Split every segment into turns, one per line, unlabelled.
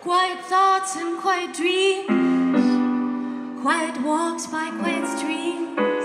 Quiet thoughts and quiet dreams, quiet walks by quiet streams,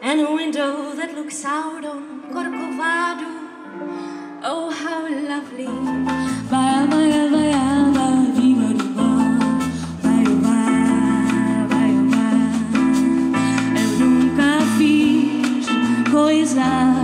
and a window that looks out on Corcovado. Oh, how lovely! Bye, bye, bye. coisa